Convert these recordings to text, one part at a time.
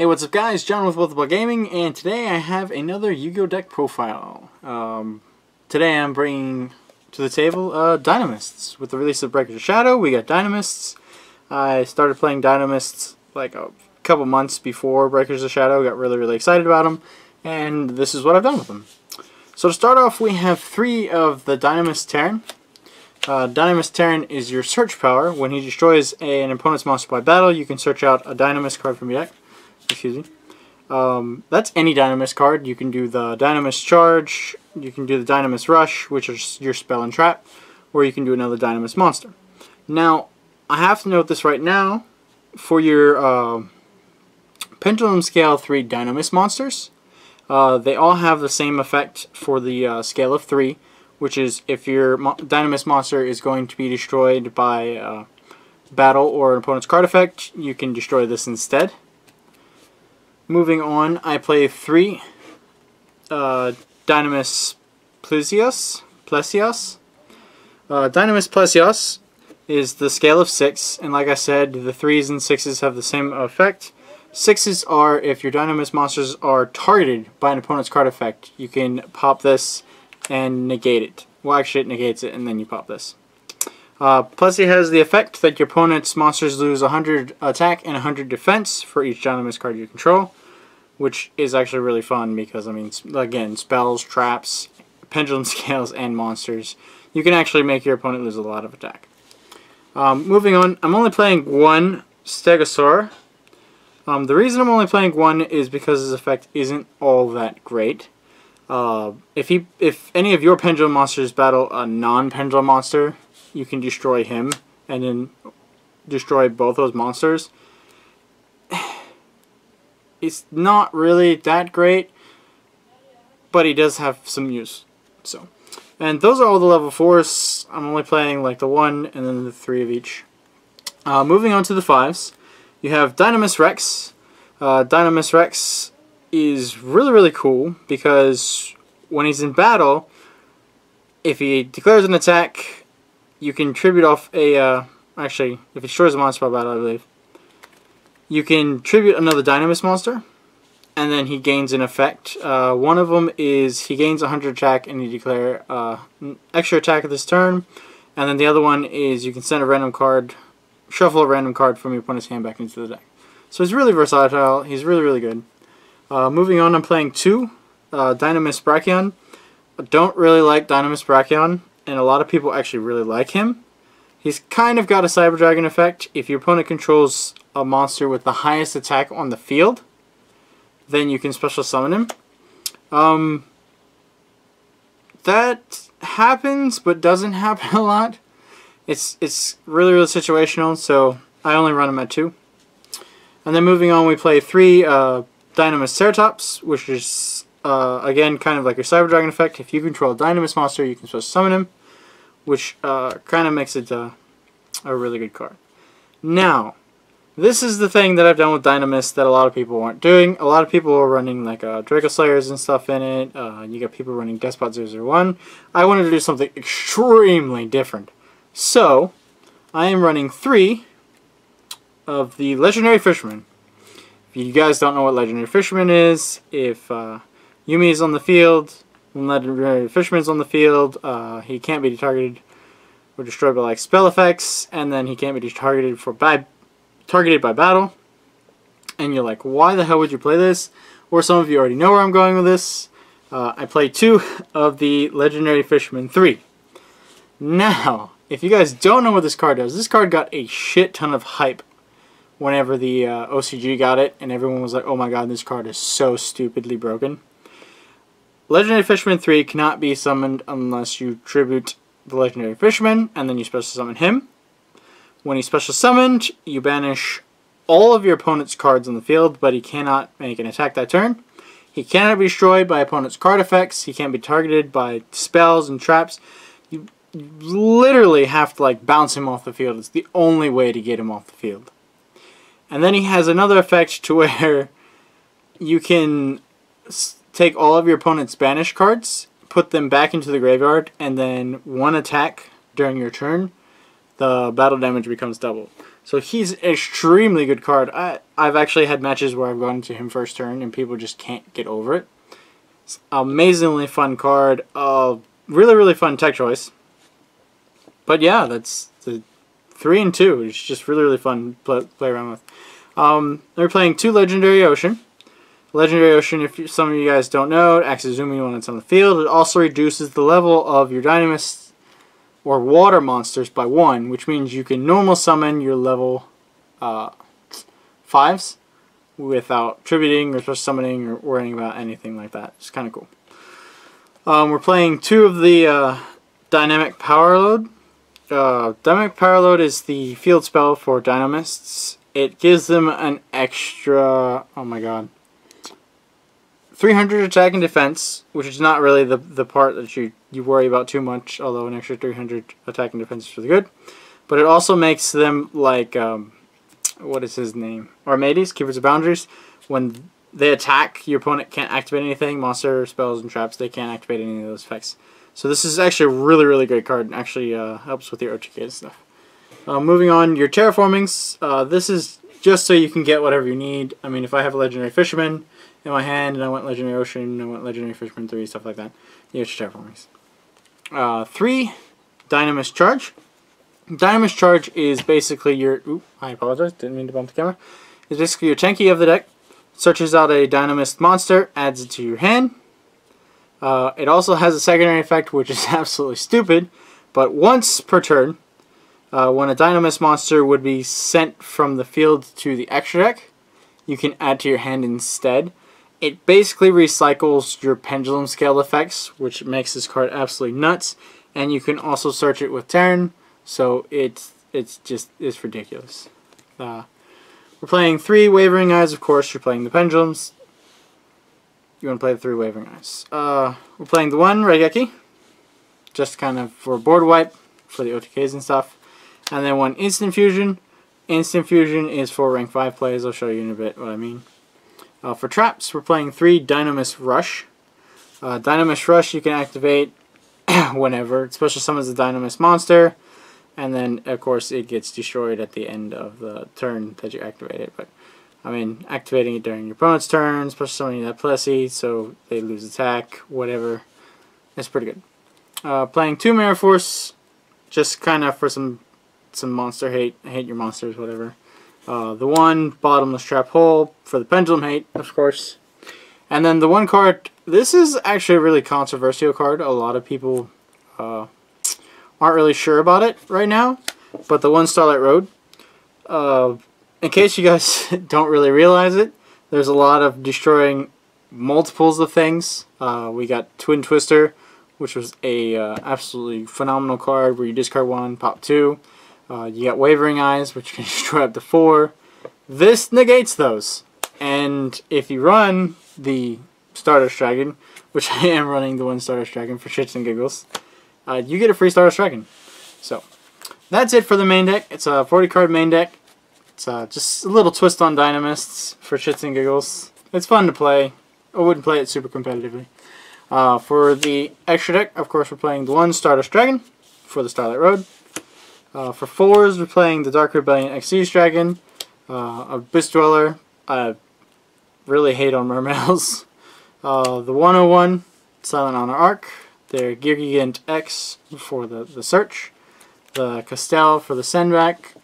Hey, what's up guys? John with Multiple Gaming, and today I have another Yu-Gi-Oh! deck profile. Um, today I'm bringing to the table uh, Dinomists. With the release of Breakers of Shadow, we got Dinomists. I started playing Dinomists like a couple months before Breakers of Shadow, got really, really excited about them, and this is what I've done with them. So to start off, we have three of the Dinomist Pteran. Uh, Dinomist Pteran is your search power. When he destroys a, an opponent's monster by battle, you can search out a Dinomist card from your deck excuse me. Um, that's any Dinomist card. You can do the Dinomist Charge, you can do the Dinomist Rush, which is your spell and trap, or you can do another Dinomist monster. Now, I have to note this right now, for your uh, Pendulum Scale 3 Dinomist monsters, uh, they all have the same effect for the uh, scale of 3, which is if your mo Dinomist monster is going to be destroyed by uh, battle or an opponent's card effect, you can destroy this instead. Moving on, I play three uh, Dinomist Plesios. Plesios. Uh, Dinomist Plesios is the scale of six, and like I said, the threes and sixes have the same effect. Sixes are if your Dinomist monsters are targeted by an opponent's card effect, you can pop this and negate it. Well, actually, it negates it, and then you pop this. Uh, has the effect that your opponent's monsters lose 100 attack and 100 defense for each Dinomist card you control which is actually really fun because, I mean, again, spells, traps, pendulum scales, and monsters. You can actually make your opponent lose a lot of attack. Um, moving on, I'm only playing one Stegosaur. Um, the reason I'm only playing one is because his effect isn't all that great. Uh, if he, if any of your pendulum monsters battle a non-pendulum monster, you can destroy him and then destroy both those monsters He's not really that great, but he does have some use. So, and those are all the level 4s. I'm only playing like the 1 and then the 3 of each. Uh, moving on to the 5s, you have Dinomist Rex. Uh, Dinomist Rex is really, really cool because when he's in battle, if he declares an attack, you can tribute off a, uh, actually, if he destroys a monster by battle, I believe, you can tribute another Dinomist monster, and then he gains an effect. Uh, one of them is he gains 100 attack and you declare uh, extra attack at this turn. And then the other one is you can send a random card, shuffle a random card from your opponent's hand back into the deck. So he's really versatile. He's really, really good. Uh, moving on, I'm playing two, uh, Dinomist Brachion. I don't really like Dinomist Brachion, and a lot of people actually really like him. He's kind of got a Cyber Dragon effect. If your opponent controls a monster with the highest attack on the field, then you can special summon him. Um, that happens, but doesn't happen a lot. It's it's really really situational, so I only run him at two. And then moving on, we play three uh, Dinomist Ceratops, which is uh, again kind of like your Cyber Dragon effect. If you control a Dinomist monster, you can special summon him, which uh, kind of makes it uh, a really good card. Now, this is the thing that I've done with Dinomist that a lot of people aren't doing. A lot of people are running like uh, Dracoslayers and stuff in it. Uh, you got people running Despot 001. I wanted to do something extremely different. So, I am running three of the Legendary Fisherman. If you guys don't know what Legendary Fisherman is, if uh, Umi is on the field, Legendary Fisherman is on the field, uh, he can't be targeted or destroyed by like spell effects, and then he can't be targeted for bad targeted by battle. And you're like, why the hell would you play this? Or some of you already know where I'm going with this. Uh, I play two of the Legendary Fisherman 3. Now, if you guys don't know what this card does, this card got a shit ton of hype whenever the uh, OCG got it, and everyone was like, oh my god, this card is so stupidly broken. Legendary Fisherman 3 cannot be summoned unless you tribute the Legendary Fisherman, and then you special summon him. When he's special summoned, you banish all of your opponent's cards on the field, but he cannot make an attack that turn. He cannot be destroyed by opponent's card effects. He can't be targeted by spells and traps. You literally have to like bounce him off the field. It's the only way to get him off the field. And then he has another effect to where you can take all of your opponent's banish cards, put them back into the graveyard, and then one attack during your turn the battle damage becomes double. So he's extremely good card. I, I've actually had matches where I've gone to him first turn and people just can't get over it. It's amazingly fun card. Uh, really, really fun tech choice. But yeah, that's the three and two. It's just really, really fun to play, play around with. Um, they're playing two Legendary Ocean. Legendary Ocean, if some of you guys don't know, it acts as zooming when it's on the field. It also reduces the level of your Dinomist or water monsters by one, which means you can normal summon your level uh, fives without tributing or special summoning or worrying about anything like that. It's kind of cool. Um, we're playing two of the uh, Dinomic Powerload. Uh, Dinomic Powerload is the field spell for Dinomists. It gives them an extra, oh my god, 300 attack and defense, which is not really the, the part that you, you worry about too much, although an extra 300 attack and defense is really good. But it also makes them like, um, what is his name? Armades, Keepers of Boundaries. When they attack, your opponent can't activate anything. Monster, spells, and traps, they can't activate any of those effects. So this is actually a really, really great card and actually uh, helps with your and stuff. Uh, moving on, your terraformings. Uh, this is just so you can get whatever you need. I mean, if I have a Legendary Fisherman, in my hand, and I went Legendary Ocean, and I went Legendary Fisherman 3, stuff like that. You get your terraformings. Uh, 3, Dinomist Charge. Dinomist Charge is basically your... Oop, I apologize, didn't mean to bump the camera. It's basically your Tenki of the deck. Searches out a Dinomist monster, adds it to your hand. Uh, it also has a secondary effect, which is absolutely stupid, but once per turn, uh, when a Dinomist monster would be sent from the field to the extra deck, you can add to your hand instead. It basically recycles your pendulum scale effects, which makes this card absolutely nuts. And you can also search it with Pteran, so it's it's just it's ridiculous. Uh, we're playing three Wavering Eyes, of course. You're playing the pendulums. You want to play the three Wavering Eyes. Uh, we're playing the one Raigeki, just kind of for board wipe for the OTKs and stuff. And then one Instant Fusion. Instant Fusion is for rank 5 plays. I'll show you in a bit what I mean. Uh, for traps, we're playing three Dinomist Rush. Uh, Dinomist Rush you can activate whenever. It special summons the Dinomist monster, and then of course it gets destroyed at the end of the turn that you activate it. But I mean, activating it during your opponent's turn, special summoning that Plessy, so they lose attack, whatever. It's pretty good. Uh, playing two Mirror Force, just kind of for some some monster hate, hate your monsters, whatever. Uh, the one bottomless trap hole for the pendulum hate, of course. And then the one card, this is actually a really controversial card. A lot of people uh, aren't really sure about it right now. But the one Starlight Road, uh, in case you guys don't really realize it, there's a lot of destroying multiples of things. Uh, we got Twin Twister, which was a uh, absolutely phenomenal card where you discard one, pop two. Uh, you got Wavering Eyes, which can destroy up to four. This negates those. And if you run the Stardust Dragon, which I am running the one Stardust Dragon for shits and giggles, uh, you get a free Stardust Dragon. So, that's it for the main deck. It's a 40 card main deck. It's uh, just a little twist on Dinomists for shits and giggles. It's fun to play. I wouldn't play it super competitively. Uh, for the extra deck, of course, we're playing the one Stardust Dragon for the Starlight Road. Uh, for fours, we're playing the Dark Rebellion Xyz Dragon, uh, Abyss Dweller. I really hate on Mermails. Uh, the 101, Silent Honor ARK. Their Gigant X for the, the search. The Castel for the send back,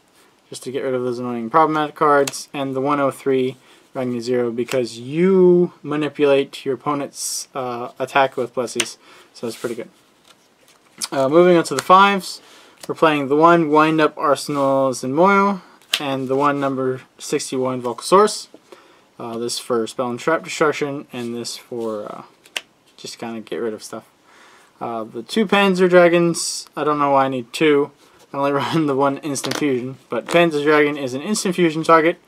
just to get rid of those annoying problematic cards. And the 103, Ragnazero, because you manipulate your opponent's uh, attack with Blessies. So it's pretty good. Uh, moving on to the fives. We're playing the one Wind Up Arsenal Zenmaioh and the one number 61 Volcasaurus. Uh, this for spell and trap destruction, and this for uh, just kind of get rid of stuff. Uh, the two Panzer Dragons, I don't know why I need two. I only run the one instant fusion, but Panzer Dragon is an instant fusion target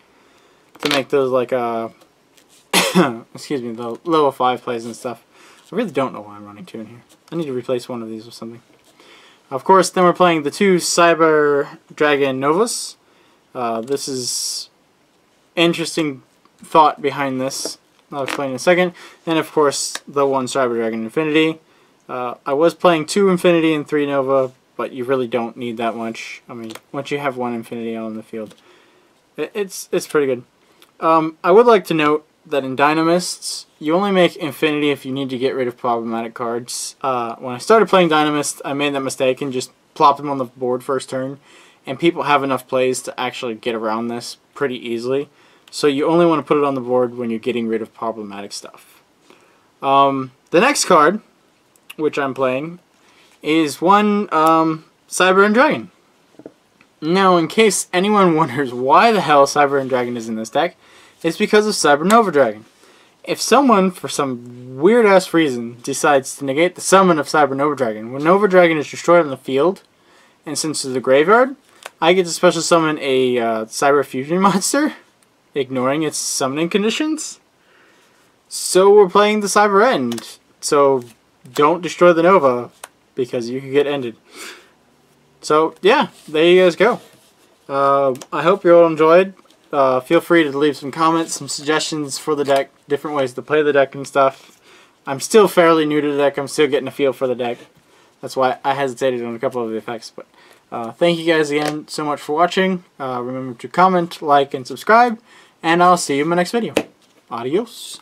to make those like uh excuse me, the level 5 plays and stuff. I really don't know why I'm running two in here. I need to replace one of these with something. Of course, then we're playing the two Cyber Dragon Novas. Uh, this is interesting thought behind this. I'll explain in a second. And of course, the one Cyber Dragon Infinity. Uh, I was playing two Infinity and three Nova, but you really don't need that much. I mean, once you have one Infinity out on the field, It, it's it's pretty good. Um, I would like to note that in Dinomists, you only make Infinity if you need to get rid of problematic cards. Uh, when I started playing Dinomist, I made that mistake and just plopped them on the board first turn. And people have enough plays to actually get around this pretty easily. So you only want to put it on the board when you're getting rid of problematic stuff. Um, the next card, which I'm playing, is one um, Cyber End Dragon. Now, in case anyone wonders why the hell Cyber End Dragon is in this deck, it's because of Cyber Nova Dragon. If someone, for some weird-ass reason, decides to negate the summon of Cyber Nova Dragon, when Nova Dragon is destroyed on the field and sent to the graveyard, I get to special summon a uh, Cyber Fusion monster, ignoring its summoning conditions. So we're playing the Cyber End. So don't destroy the Nova, because you could get ended. So yeah, there you guys go. Uh, I hope you all enjoyed. Uh, feel free to leave some comments, some suggestions for the deck, different ways to play the deck and stuff. I'm still fairly new to the deck. I'm still getting a feel for the deck. That's why I hesitated on a couple of the effects. But uh, thank you guys again so much for watching. Uh, remember to comment, like, and subscribe. And I'll see you in my next video. Adios.